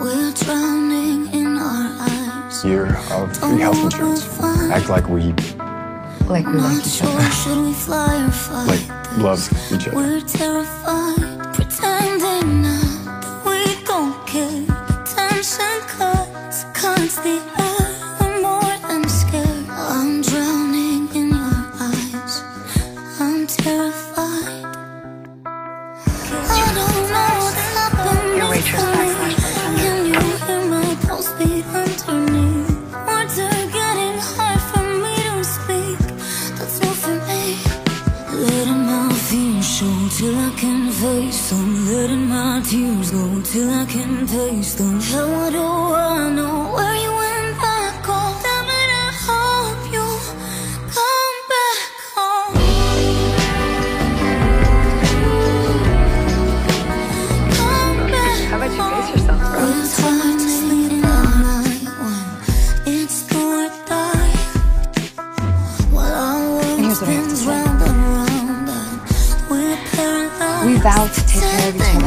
We're drowning in our eyes. Year of free health insurance. Act like we Like we like each other. should we fly or fight. like love each other. We're terrified, show till I can face them. Letting my tears go till I can taste them. What do I know We vowed to take care of each other.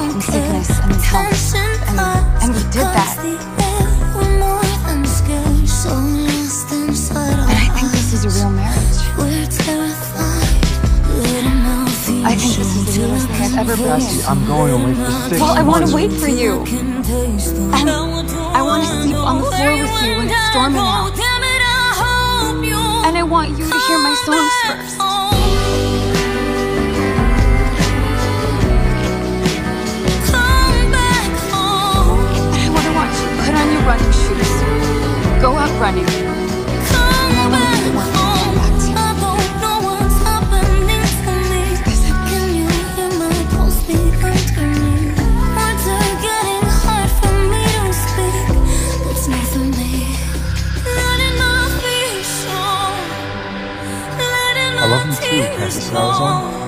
In sickness and in health. And- and we did that. the air. We're more than scared, so lost inside our And I think this is a real marriage. Terrified. Letting our fears I think this is the realest thing I've ever been. I'm going away for six Well, I want to wait for you. And I want to sleep on the floor with you when it's storming out. And I want you to hear my songs first. You. I love you too, Cassie Salazar.